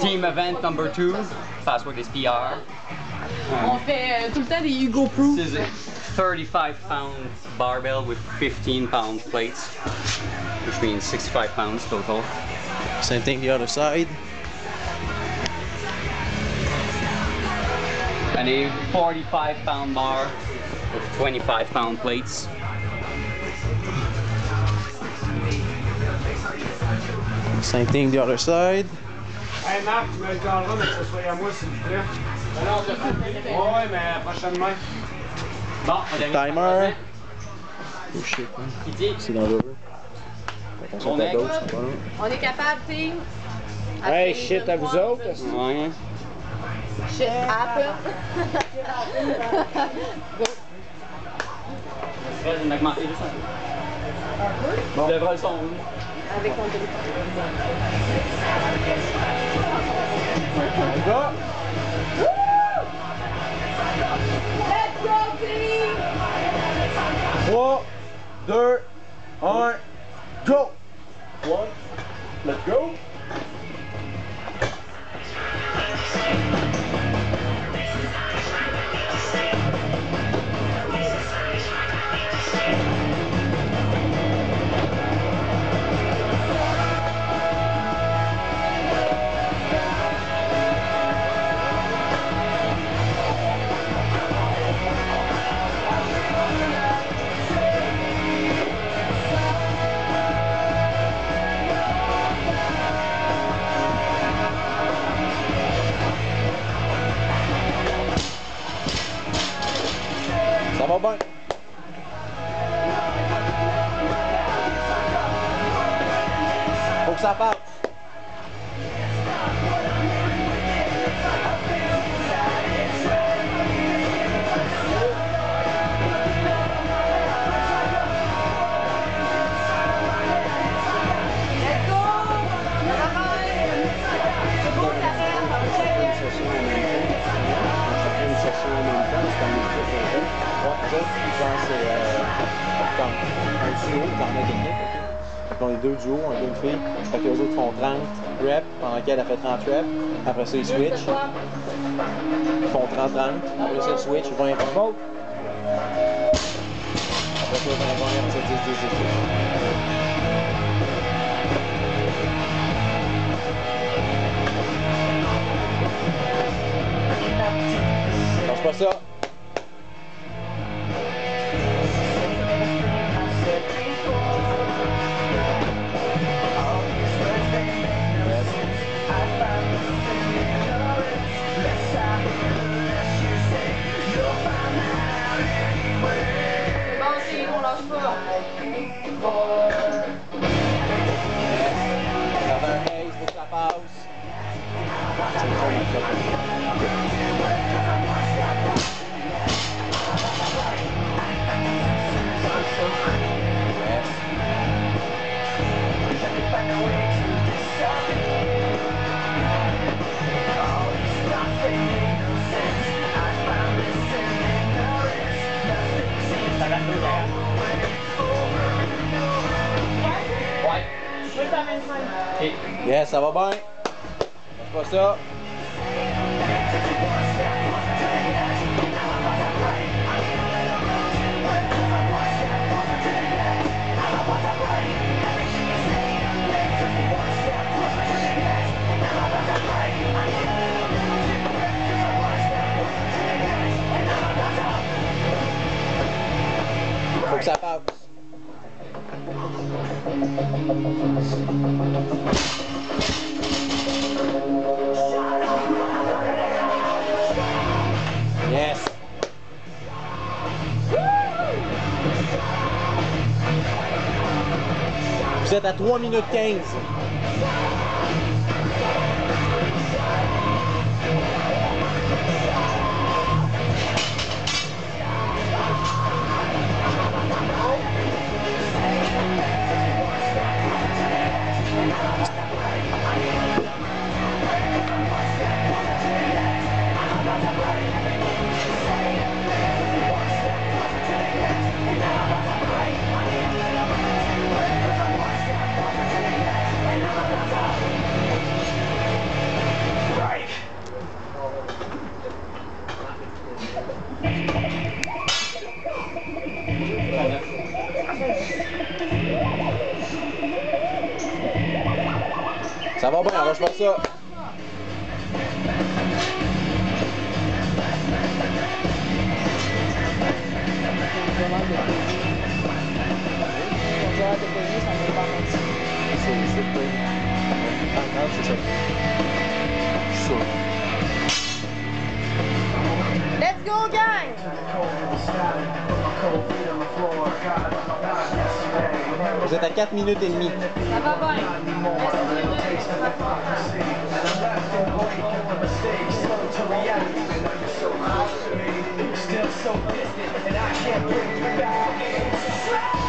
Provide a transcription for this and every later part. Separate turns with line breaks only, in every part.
team event number two, with this PR.
On fait tout le temps des Hugo Proof.
This is a 35 pound barbell with 15 pound plates, which means 65 pounds total.
Same thing the other side.
And a 45 pound bar with 25 pound plates.
Same thing the other side.
Hey Marc, tu me le garderas, mais que ce soit à moi s'il vous plaît. Ben non, t'as fait. Ouais, mais prochainement.
Bon, on dernier
Timer. Oh shit.
Kitty.
C'est dans l'eau. On
On est-.
On est capable, team?
Hey, shit à vous autres.
Ouais.
Shit happen.
Reste d'augmenter juste un peu. Bon. Le son.
Avec téléphone.
Les gars,
Let's go, team!
3, 2, 1,
Stop. c'est
switch. Font 30-30. Après switch, 20-20. at 1 minute 15. Minutes et demie.
Ça va bien.
Ça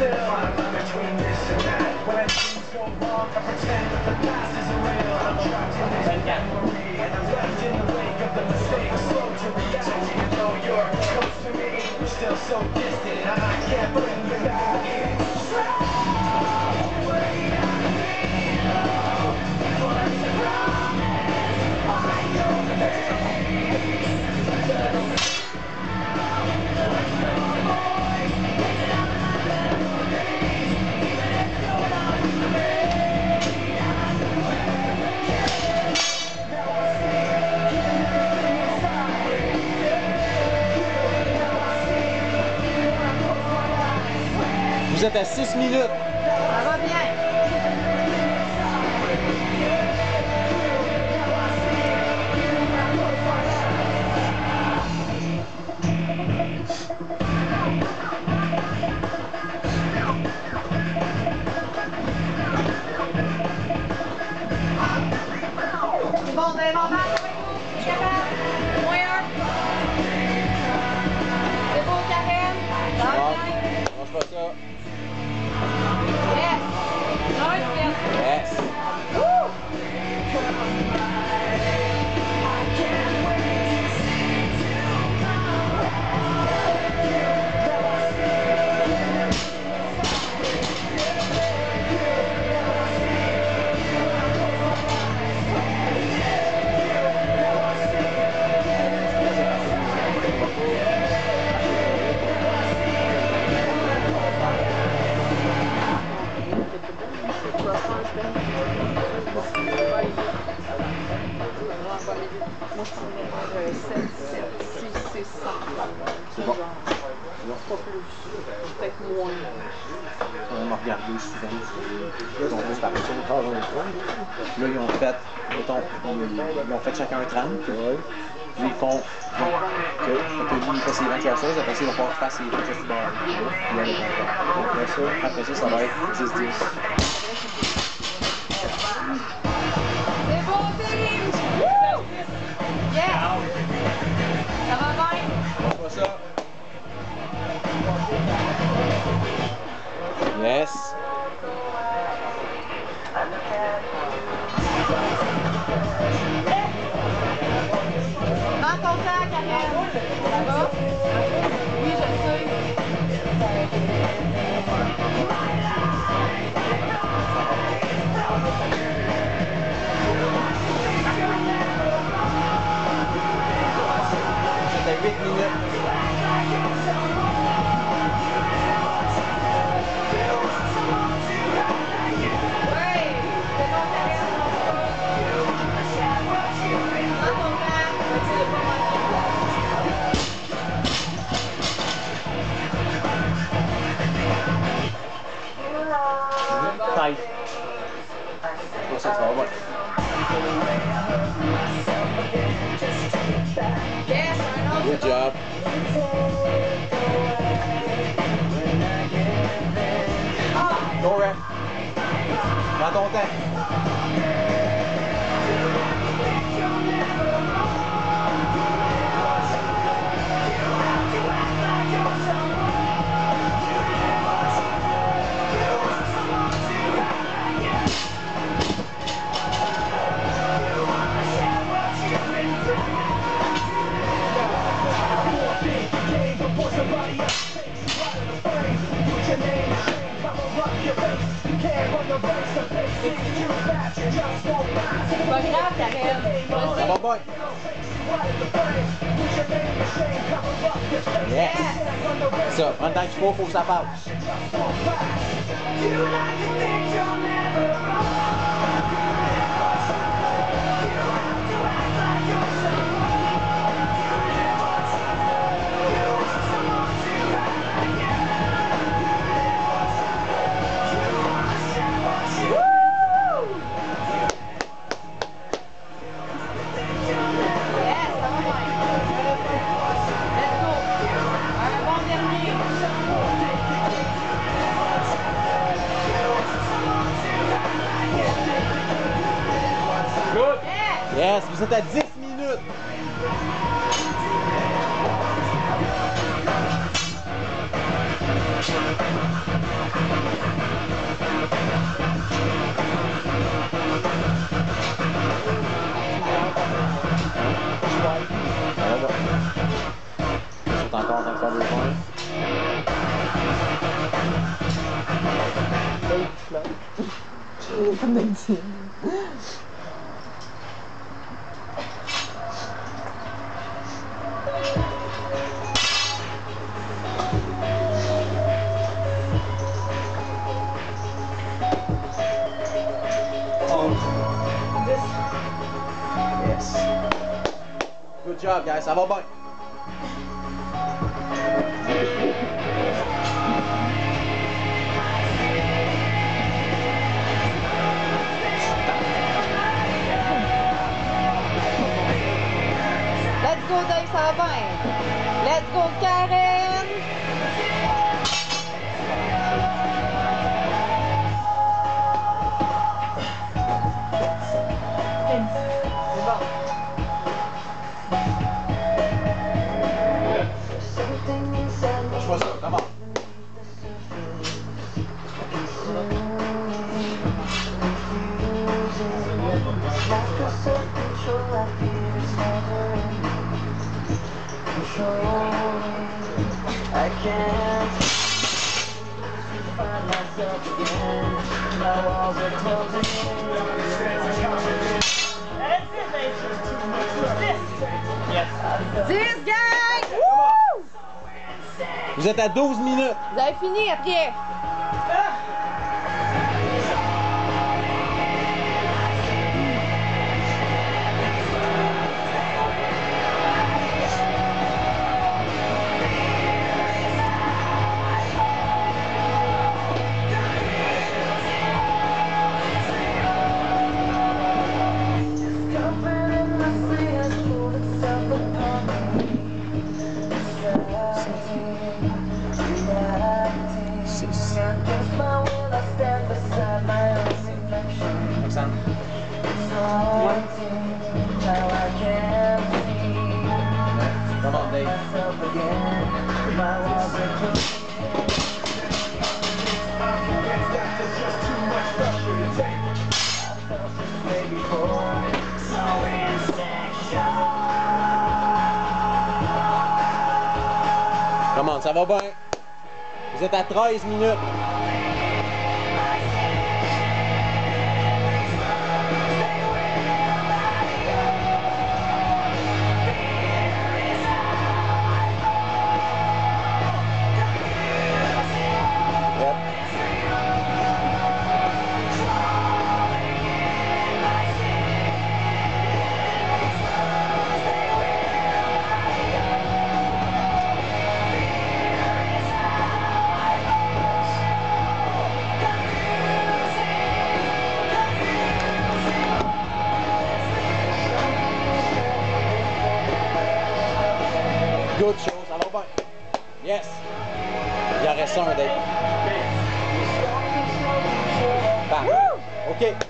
still I'm between this and that When I seem so wrong I pretend that the past isn't
real I'm trapped
in this memory
And
I'm left in the wake of the mistakes
Slow to
react even though you're
close to me You're still so distant.
你这 Yeah.
Good job. Go, Rat. Not all that. Gracias, que...
So, and thanks for that
out.
How
about Vous êtes à 12 minutes.
Vous avez fini après.
Roxane. Comment ça va bien? Vous êtes à 13 minutes. Yes. Il en reste un, Dave. Bam. OK.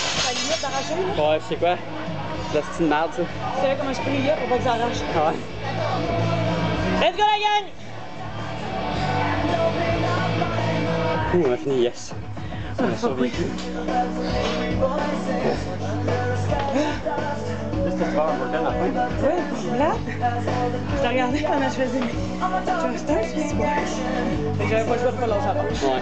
Ouais, je sais quoi. La petite merde, ça.
Tu savais comment je prie là pour pas que ça arrache.
Ouais.
Let's go, la gang!
Ouh, on a fini, yes. On a survécu. Tu?
Ouais, c'est là? Je t'ai regardé pendant que je faisais mes. Fait que j'avais pas le choix de pas lâcher la barre.
Ouais.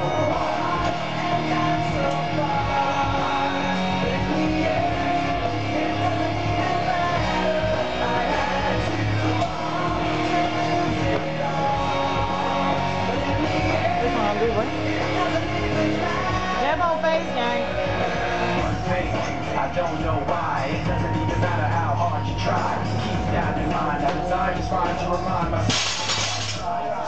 Très bon pace, gang.
I don't know why. It doesn't even matter how hard you try. Keep that in mind. The time, just trying to remind myself.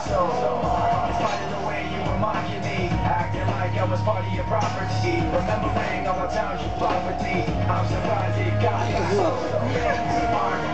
So, so hard. In spite of the way you mocking me, acting like I was part of your property. Remembering all the times you fought with me. I'm surprised it got you.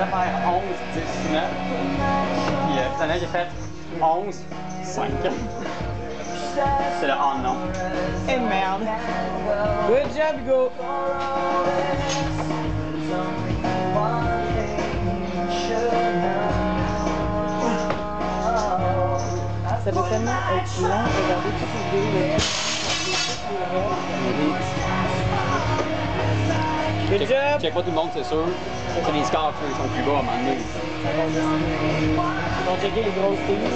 va faire
Pardon?
le bâton de pression.
J'ai trouvé... Moi, je me relaxais dans le j'ai eu le
Tristan n'a pas suivi mon plan. Je pensais faire 11, 10, 9. Puis euh, finalement, j'ai fait 11, 5. C'est le oh non.
Et merde. Good job, Hugo. Ça peut tellement être long de regarder toutes les vidéos Good job.
Check pas tout le monde, c'est sûr. C'est les scores qui sont plus bas à un moment donné.
Ils vont checker les grosses teams.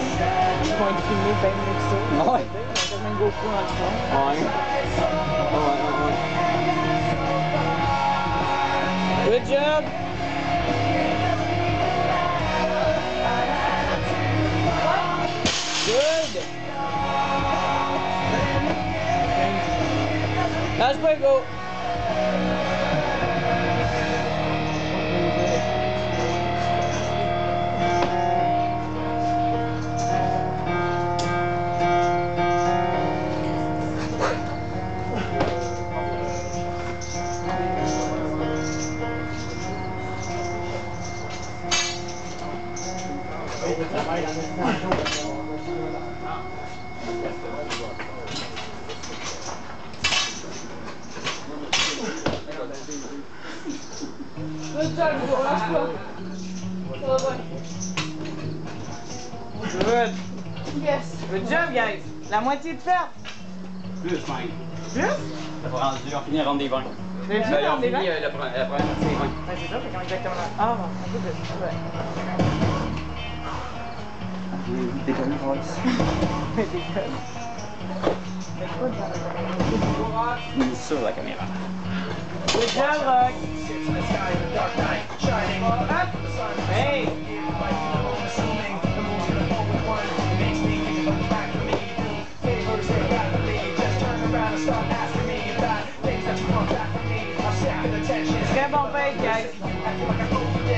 Ils vont être filmés bien mieux que ça.
Ouais.
Ils vont faire même GoPro dans le fond.
Ouais. Ouais, ouais, ouais.
Good job. Good. Lâche pas, go. Mais
ont
des
fini euh, la pre- la première partie des 20.
C'est ça, c'est quand exactement là. Ah, bon, un peu plus. Ouais. Mais dans
Mise sur la caméra.
Good job, Rock.
in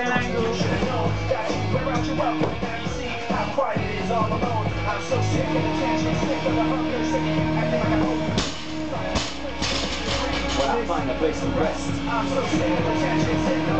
angle. You,
you but now you see how quiet it is all alone. I'm so sick of attention, sick of the hunger, sick of acting like hope.
When I find a place to rest,
I'm so sick of attention, sick of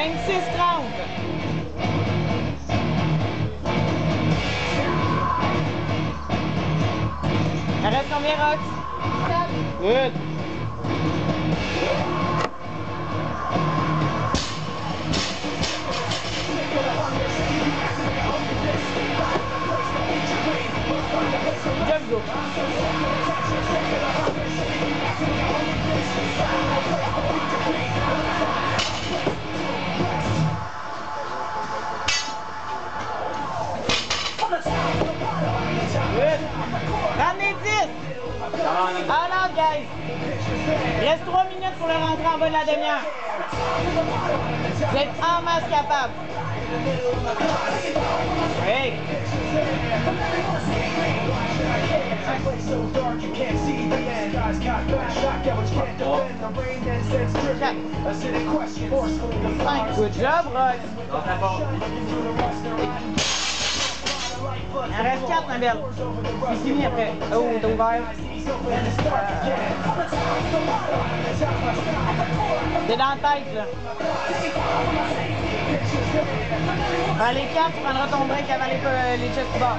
26-30. Il reste combien, Rox? Good. Go. Alors, guys. Il reste 3 minutes pour le rentrer en bas de la demi-heure. Vous êtes en masse capable. Cinq. Good job, Rox. Il en reste 4, ma belle. C'est fini après. Oh, t'as ouvert. T'es dans la tête, là. Prends les 4, tu prendras ton break avant les, les chest bars.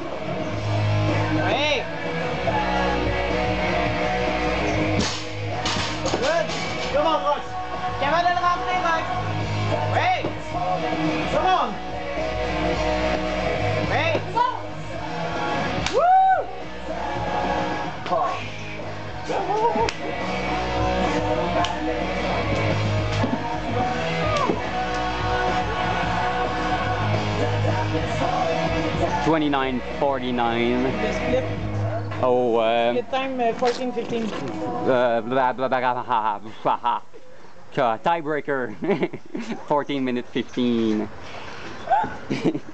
29.49.
Le.
Oh, uh,
Split time uh, 14, 15.
uh, blah, blah, blah, blah, blah, blah, blah. Ka- Tiebreaker. 14 minutes 15.